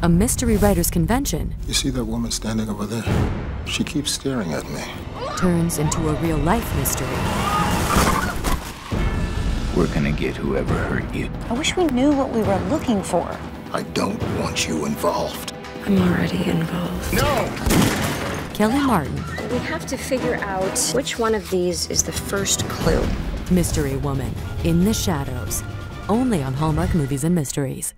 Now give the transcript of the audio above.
A mystery writers convention You see that woman standing over there? She keeps staring at me. turns into a real life mystery. We're gonna get whoever hurt you. I wish we knew what we were looking for. I don't want you involved. I'm already involved. No. Kellie Martin, We have to figure out which one of these is the first clue. Mystery Woman, in the shadows. Only on Hallmark Movies and Mysteries.